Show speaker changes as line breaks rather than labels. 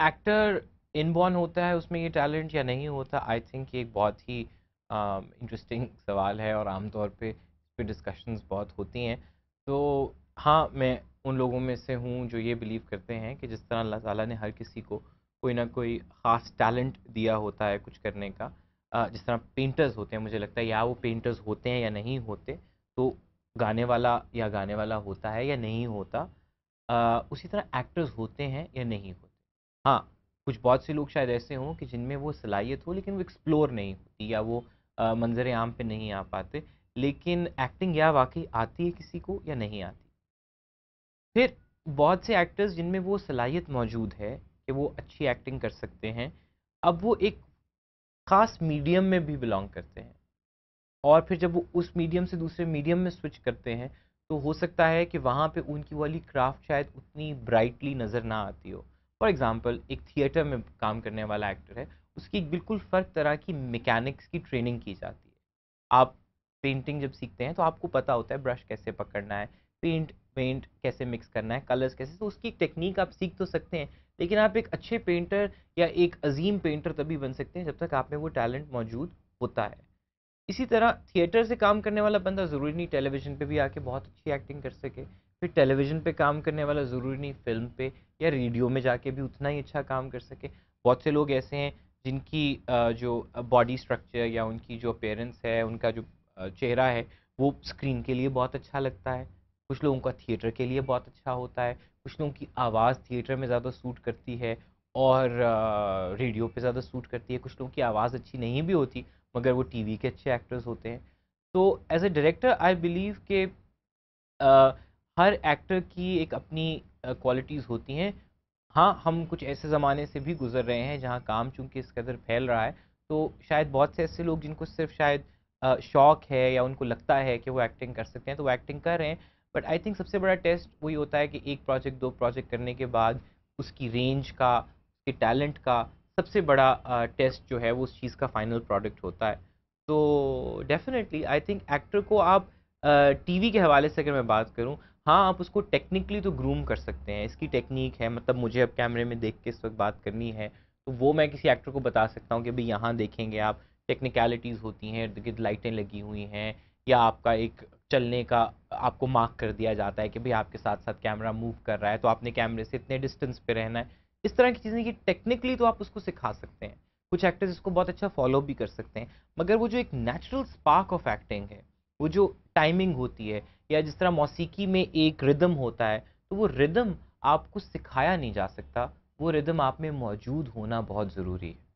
Actor inborn होता है उसमें ये टैलेंट या नहीं होता आई थिंक ये एक बहुत ही इंटरेस्टिंग uh, सवाल है और आमतौर पे इस पर डिस्कशंस बहुत होती हैं। तो हाँ मैं उन लोगों में से हूँ जो ये बिलीव करते हैं कि जिस तरह अल्लाह ताला ने हर किसी को कोई ना कोई ख़ास टैलेंट दिया होता है कुछ करने का uh, जिस तरह पेंटर्स होते हैं मुझे लगता है या वो पेंटर्स होते हैं या नहीं होते तो गाने वाला या गाने वाला होता है या नहीं होता आ, उसी तरह एक्टर्स होते हैं या नहीं होते। हाँ कुछ बहुत से लोग शायद ऐसे हों कि जिनमें वो सलाहियत हो लेकिन वो एक्सप्लोर नहीं होती या वो मंजर आम पे नहीं आ पाते, लेकिन एक्टिंग या वाकई आती है किसी को या नहीं आती? फिर, बहुत से एक्टर्स जिनमें वो सलाहियत मौजूद है कि वो अच्छी एक्टिंग कर सकते हैं, अब वो एक ख़ास मीडियम में भी बिलोंग करते हैं। और फिर जब वो उस मीडियम से दूसरे मीडियम में स्विच करते हैं तो हो सकता है कि वहाँ पे उनकी वाली क्राफ्ट शायद उतनी ब्राइटली नज़र ना आती हो। फॉर एग्ज़ाम्पल एक थिएटर में काम करने वाला एक्टर है, उसकी बिल्कुल फ़र्क तरह की मैकेनिक्स की ट्रेनिंग की जाती है। आप पेंटिंग जब सीखते हैं तो आपको पता होता है ब्रश कैसे पकड़ना है पेंट पेंट कैसे मिक्स करना है कलर्स कैसे तो उसकी टेक्निक आप सीख तो सकते हैं, लेकिन आप एक अच्छे पेंटर या एक अजीम पेंटर तभी बन सकते हैं जब तक आप में वो टैलेंट मौजूद होता है। इसी तरह थिएटर से काम करने वाला बंदा ज़रूरी नहीं टेलीविज़न पे भी आके बहुत अच्छी एक्टिंग कर सके फिर टेलीविज़न पे काम करने वाला ज़रूरी नहीं, फ़िल्म पे या रेडियो में जाके भी उतना ही अच्छा काम कर सके। बहुत से लोग ऐसे हैं जिनकी जो बॉडी स्ट्रक्चर या उनकी जो अपेयरेंस है, उनका जो चेहरा है, वो स्क्रीन के लिए बहुत अच्छा लगता है। कुछ लोगों का थिएटर के लिए बहुत अच्छा होता है। कुछ लोगों की आवाज़ थिएटर में ज़्यादा सूट करती है और रेडियो पे ज़्यादा सूट करती है। कुछ लोगों की आवाज़ अच्छी नहीं भी होती, मगर वो टीवी के अच्छे एक्टर्स होते हैं। तो as a director I believe के हर एक्टर की एक अपनी क्वालिटीज़ होती हैं। हाँ हम कुछ ऐसे ज़माने से भी गुजर रहे हैं जहाँ काम चूँकि इस कदर फैल रहा है तो शायद बहुत से ऐसे लोग जिनको सिर्फ़ शायद शौक है या उनको लगता है कि वो एक्टिंग कर सकते हैं तो वो एक्टिंग कर रहे हैं। बट आई थिंक सबसे बड़ा टेस्ट वही होता है कि एक प्रोजेक्ट दो प्रोजेक्ट करने के बाद उसकी रेंज का, उसके टैलेंट का सबसे बड़ा टेस्ट जो है वो उस चीज़ का फाइनल प्रोडक्ट होता है। तो डेफिनेटली आई थिंक एक्टर को आप टीवी के हवाले से अगर मैं बात करूँ हाँ आप उसको टेक्निकली तो ग्रूम कर सकते हैं, इसकी टेक्निक है मतलब मुझे अब कैमरे में देख के इस वक्त बात करनी है तो वो मैं किसी एक्टर को बता सकता हूँ कि भाई यहाँ देखेंगे आप टेक्निकलिटीज़ होती हैं इर्द गिर्द लाइटें लगी हुई हैं, या आपका एक चलने का आपको मार्क कर दिया जाता है कि भाई आपके साथ साथ कैमरा मूव कर रहा है तो आपने कैमरे से इतने डिस्टेंस पे रहना है। इस तरह की चीज़ें कि टेक्निकली तो आप उसको सिखा सकते हैं। कुछ एक्टर्स इसको बहुत अच्छा फॉलो भी कर सकते हैं, मगर वो जो एक नेचुरल स्पार्क ऑफ़ एक्टिंग है, वो जो टाइमिंग होती है या जिस तरह मौसीकी में एक रिदम होता है तो वो रिदम आपको सिखाया नहीं जा सकता। वो रिदम आप में मौजूद होना बहुत ज़रूरी है।